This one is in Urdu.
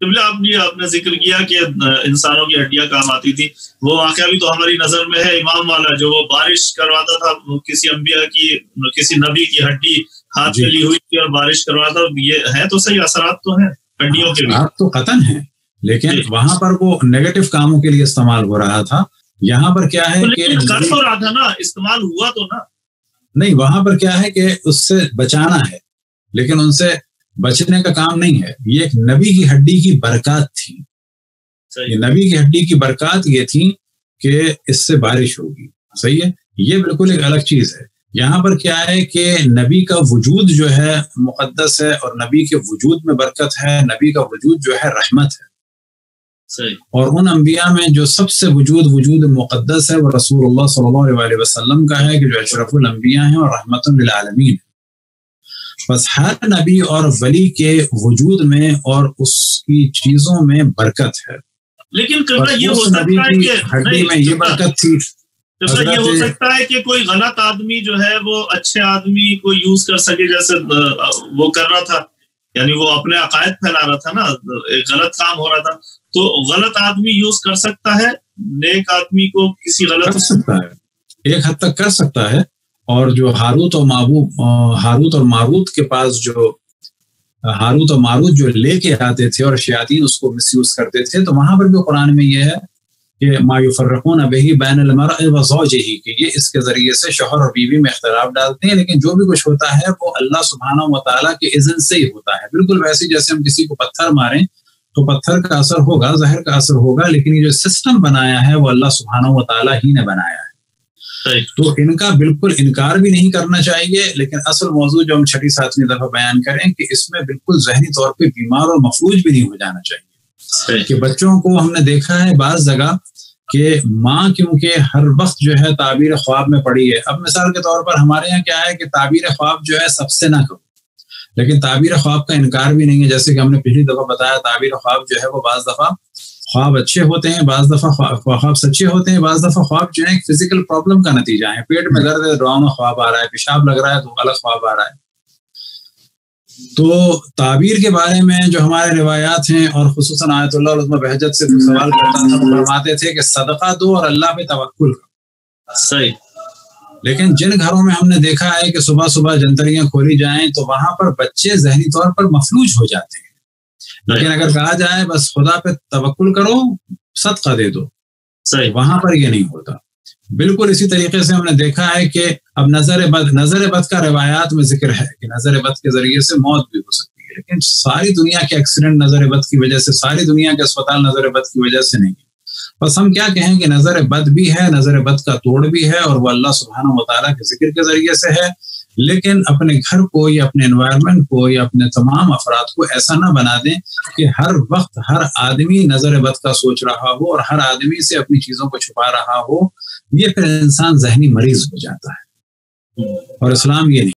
قبلہ آپ نے آپ نے ذکر کیا کہ انسانوں کی ہڈیاں کام آتی تھی وہ واقعہ بھی تو ہماری نظر میں ہے۔ امام والا جو وہ بارش کرواتا تھا کسی انبیاء کی کسی نبی کی ہڈی ہاتھ میں لی ہوئی تھی اور بارش کرواتا یہ ہے تو صحیح اثرات تو ہیں ہڈیوں کے بھی تو قطن ہے لیکن وہاں پر وہ نیگیٹو کاموں کے لیے استعمال ہو رہا تھا۔ یہاں پر کیا ہے کہ کر تو رہا تھا نا استعمال ہوا تو نا۔ نہیں وہاں پر کیا ہے کہ اس سے بچانا ہے لیکن ان سے بچنے کا کام نہیں ہے۔ یہ ایک نبی کی ہڈی کی برکات تھی۔ یہ نبی کی ہڈی کی برکات یہ تھی کہ اس سے بارش ہوگی۔ صحیح ہے؟ یہ بالکل ایک الگ چیز ہے۔ یہاں پر کیا ہے کہ نبی کا وجود جو ہے مقدس ہے اور نبی کے وجود میں برکت ہے۔ نبی کا وجود جو ہے رحمت ہے۔ اور ان انبیاء میں جو سب سے وجود وجود مقدس ہے وہ رسول اللہ صلی اللہ علیہ وسلم کا ہے کہ جو اشرف الانبیاء ہیں اور رحمت للعالمین۔ ہے بس ہر نبی اور ولی کے وجود میں اور اس کی چیزوں میں برکت ہے۔ لیکن یہ ہو سکتا ہے کہ ہڈی میں یہ برکت تھی۔ یہ ہو سکتا ہے کہ کوئی غلط آدمی جو ہے وہ اچھے آدمی کو یوز کر سکے جیسے وہ کر رہا تھا یعنی وہ اپنے عقائد پھیلا رہا تھا نا ایک غلط کام ہو رہا تھا۔ تو غلط آدمی یوز کر سکتا ہے نیک آدمی کو کسی غلط کر سکتا ہے۔ ایک حد تک کر سکتا ہے۔ اور جو ہاروت اور محبوب ہاروت اور ماروت کے پاس جو ہاروت اور ماروت جو لے کے آتے تھے اور شیاطین اس کو مس یوز کرتے تھے، تو وہاں پر بھی قرآن میں یہ ہے کہ مایو فرقون ابھی بین المرض ہی کہ یہ اس کے ذریعے سے شوہر اور بیوی میں اختلاف ڈالتے ہیں، لیکن جو بھی کچھ ہوتا ہے وہ اللہ سبحانہ و تعالیٰ کے اذن سے ہی ہوتا ہے۔ بالکل ویسے جیسے ہم کسی کو پتھر ماریں تو پتھر کا اثر ہوگا، زہر کا اثر ہوگا، لیکن یہ جو سسٹم بنایا ہے وہ اللہ سبحانہ و تعالیٰ ہی نے بنایا ہے۔ تو ان کا بالکل انکار بھی نہیں کرنا چاہیے لیکن اصل موضوع جو ہم چھٹی ساتویں دفعہ بیان کریں کہ اس میں بالکل ذہنی طور پہ بیمار اور مفلوج بھی نہیں ہو جانا چاہیے۔ کہ بچوں کو ہم نے دیکھا ہے بعض جگہ کہ ماں کیونکہ ہر وقت جو ہے تعبیر خواب میں پڑی ہے۔ اب مثال کے طور پر ہمارے یہاں کیا ہے کہ تعبیر خواب جو ہے سب سے نہ کرو۔ لیکن تعبیر خواب کا انکار بھی نہیں ہے جیسے کہ ہم نے پچھلی دفعہ بتایا تعبیر خواب جو ہے وہ بعض دفعہ خواب اچھے ہوتے ہیں بعض دفعہ خواب سچے ہوتے ہیں بعض دفعہ خواب جو ہے فزیکل پرابلم کا نتیجہ ہے پیٹ میں درد ہے ڈراؤنا خواب آ رہا ہے پیشاب لگ رہا ہے تو غلط خواب آ رہا ہے۔ تو تعبیر کے بارے میں جو ہمارے روایات ہیں اور خصوصاً آیت اللہ علیہ بحجت سے سوال کرتا تھا فرماتے تھے کہ صدقہ دو اور اللہ پہ توکل۔ کرو صحیح۔ لیکن جن گھروں میں ہم نے دیکھا ہے کہ صبح صبح جنتریاں کھولی جائیں تو وہاں پر بچے ذہنی طور پر مفلوج ہو جاتے ہیں۔ لیکن اگر کہا جائے بس خدا پہ توکل کرو صدقہ دے دو۔ صحیح۔ وہاں پر یہ نہیں ہوتا۔ بالکل اسی طریقے سے ہم نے دیکھا ہے کہ اب نظر بد نظر بد کا روایات میں ذکر ہے کہ نظر بد کے ذریعے سے موت بھی ہو سکتی ہے۔ لیکن ساری دنیا کے ایکسیڈنٹ نظر بد کی وجہ سے ساری دنیا کے اسپتال نظر بد کی وجہ سے نہیں۔ ہے بس ہم کیا کہیں کہ نظر بد بھی ہے نظر بد کا توڑ بھی ہے اور وہ اللہ سبحانہ مطالعہ کے ذکر کے ذریعے سے ہے۔ لیکن اپنے گھر کو یا اپنے انوائرمنٹ کو یا اپنے تمام افراد کو ایسا نہ بنا دیں کہ ہر وقت ہر آدمی نظر بد کا سوچ رہا ہو اور ہر آدمی سے اپنی چیزوں کو چھپا رہا ہو، یہ پھر انسان ذہنی مریض ہو جاتا ہے۔ اور اسلام یہ نہیں